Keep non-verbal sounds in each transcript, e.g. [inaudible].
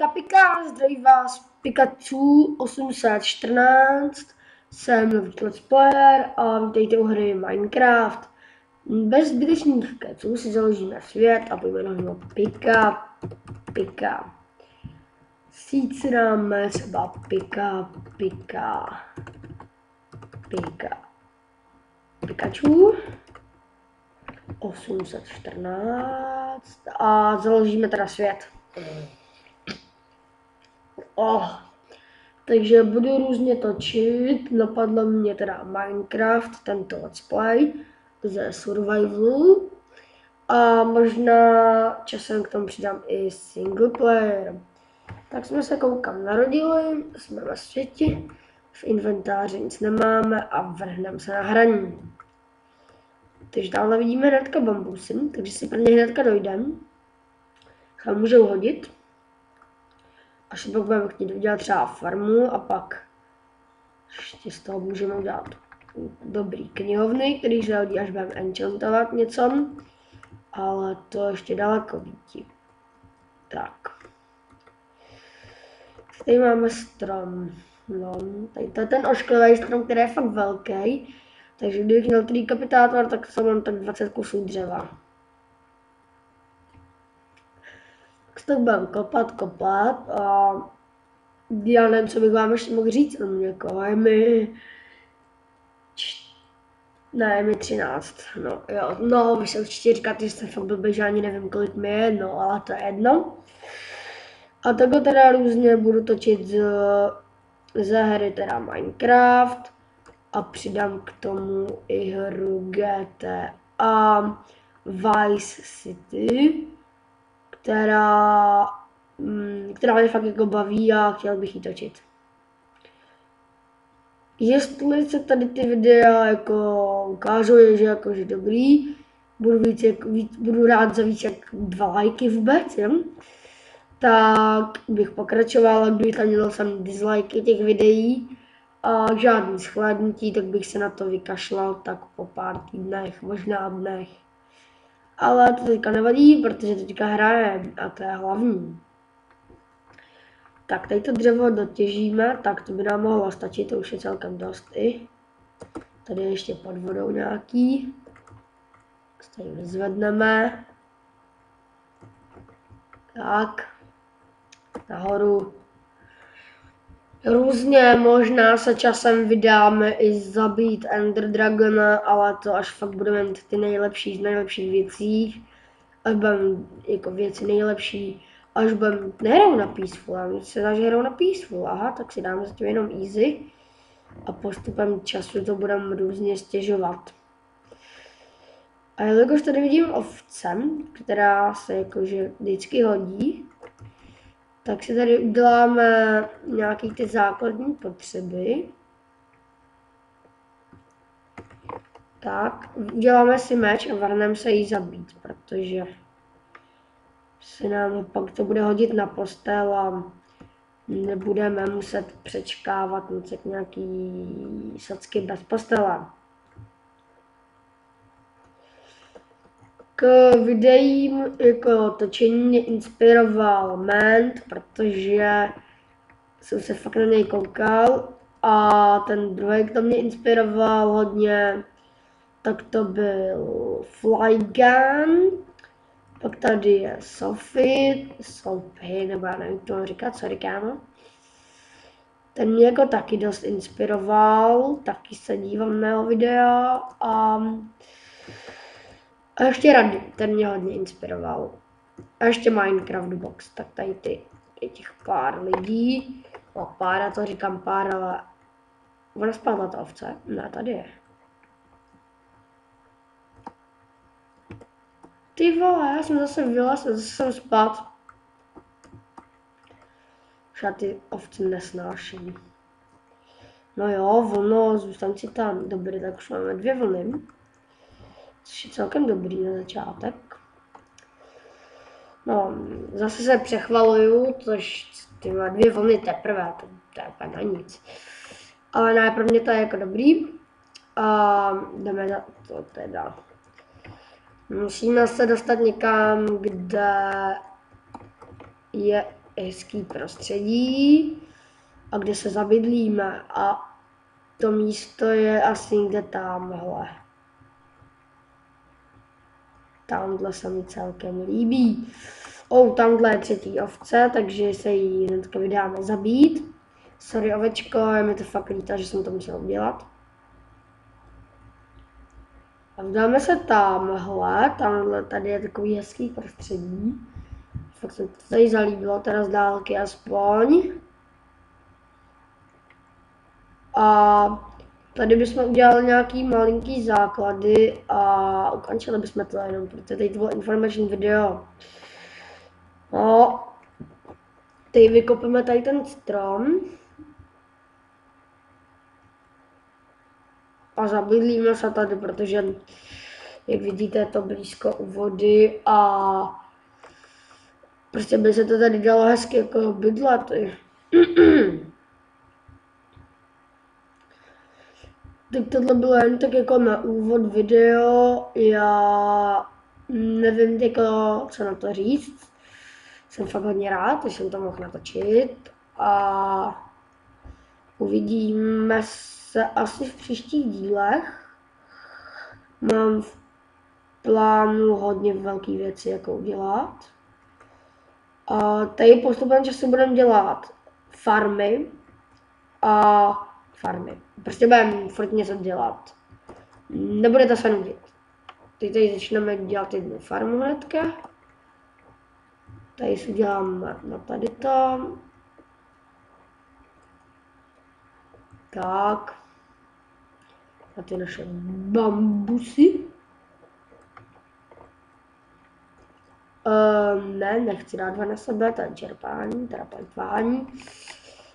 pika pika, zdraví vás Pikachu 814, jsem nový let's player a vítejte u hry Minecraft. Bez zbytečných keců si založíme svět a pojmenujeme ho Pika Pika. Síť si dáme třeba Pika Pika Pika Pikachu 814 a založíme teda svět. Oh. Takže budu různě točit, napadlo mě teda Minecraft, tento let's play ze survivalu a možná časem k tomu přidám i single player. Tak jsme se koukam narodili, jsme ve světě, v inventáři nic nemáme a vrhneme se na hraní. Takže dále vidíme hnedka bambusy, takže si pro ně hnedka dojdem. A můžou hodit. Až pak budeme chtít udělat třeba farmu a pak ještě z toho můžeme udělat dobrý knihovny, který se hodí, až budeme enchantovat něco. Ale to ještě daleko vidí. Tak. Tady máme strom. No, tady to je ten ošklivý strom, který je fakt velký. Takže kdybych měl tady kapitátor, tak jsem mám tak 20 kusů dřeva. Tak budeme kopat, kopat a já nevím, co bych vám ještě mohl říct, no někoho, je mi... Ne, je mi 13, no jo, no, vy se určitě říkáte, že jste fakt blbý, že ani nevím, kolik mi je, no, ale to je jedno. A takhle teda různě budu točit z, ze hry teda Minecraft a přidám k tomu i hru GTA Vice City, která, mm, která mě fakt jako baví a chtěl bych ji točit. Jestli se tady ty videa jako ukážou, je, že jakože dobrý, budu, víc, jak, víc, budu rád za víc jak dva lajky vůbec, jo? tak bych pokračoval, kdyby tam mělo sam dislikey těch videí, a žádný schladnutí, tak bych se na to vykašlal tak po pár týdnech, možná dnech. Ale to teďka nevadí, protože teďka hraje a to je hlavní. Tak tady to dřevo dotěžíme, tak to by nám mohlo stačit, to už je celkem dost i. Tady je ještě pod vodou nějaký. Tady vyzvedneme. Tak. Nahoru. Různě možná se časem vydáme i zabít Ender Dragona, ale to až fakt budeme mít ty nejlepší z nejlepších věcí. Až budeme jako věci nejlepší, až budeme nehrou na Peaceful, a dá, že hrou na Peaceful, aha, tak si dáme zatím jenom Easy a postupem času to budeme různě stěžovat. A jelikož tady vidím ovcem, která se jakože vždycky hodí, tak si tady uděláme nějaké ty základní potřeby. Tak, uděláme si meč a vrhneme se jí zabít, protože se nám pak to bude hodit na postel a nebudeme muset přečkávat nějaký socky bez postele. K videím jako točení mě inspiroval Ment, protože jsem se fakt na něj koukal a ten druhý, kdo mě inspiroval hodně, tak to byl Flygun, pak tady je Sophie, Sophie, nebo já nevím, to říkat, sorry kámo. Ten mě jako taky dost inspiroval, taky se dívám na jeho videa a a ještě Rady, ten mě hodně inspiroval. A ještě Minecraft Box, tak tady ty, těch pár lidí. No pár, já to říkám pár, ale ona spadla ta ovce. Ne, tady je. Ty vole, já jsem zase vylez, zase jsem spát. Já ty ovce nesnáším. No jo, vlno, zůstan si tam. Dobrý, tak už máme dvě vlny což je celkem dobrý na začátek. No, zase se přechvaluju, což ty má dvě vlny teprve, to, to je na nic. Ale ne, pro mě to je jako dobrý. A jdeme na to teda. Musíme se dostat někam, kde je hezký prostředí a kde se zabydlíme a to místo je asi někde tamhle. Tamhle se mi celkem líbí. Oh, tamhle je třetí ovce, takže se jí hnedka vydáme zabít. Sorry ovečko, je mi to fakt líto, že jsem to musel udělat. A vdáme se tamhle, tamhle tady je takový hezký prostředí. Fakt se to tady zalíbilo, teda z dálky aspoň. A tady bychom udělali nějaký malinký základy a ukončili bychom to jenom, protože tady to bylo informační video. No, teď vykopeme tady ten strom. A zabydlíme se tady, protože, jak vidíte, je to blízko u vody a prostě by se to tady dalo hezky jako bydlet. [clears throat] Tak tohle bylo jen tak jako na úvod video, já nevím jako, co na to říct. Jsem fakt hodně rád, že jsem to mohl natočit a uvidíme se asi v příštích dílech. Mám v plánu hodně velké věci jako udělat. A tady postupem času budeme dělat farmy a farmy. Prostě budeme furt něco dělat. Nebude to se nudit. Teď tady začneme dělat jednu farmu hnedka. Tady si dělám na tady to. Tak. A ty naše bambusy. Um, ne, nechci dát dva na sebe, to je čerpání, teda plýtvání.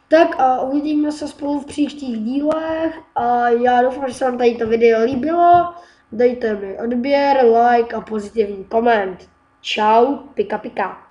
Tak a uvidíme se spolu v příštích dílech a já doufám, že se vám tady to video líbilo. Dejte mi odběr, like a pozitivní koment. Čau, pika pika.